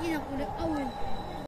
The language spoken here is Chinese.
Gila, 啊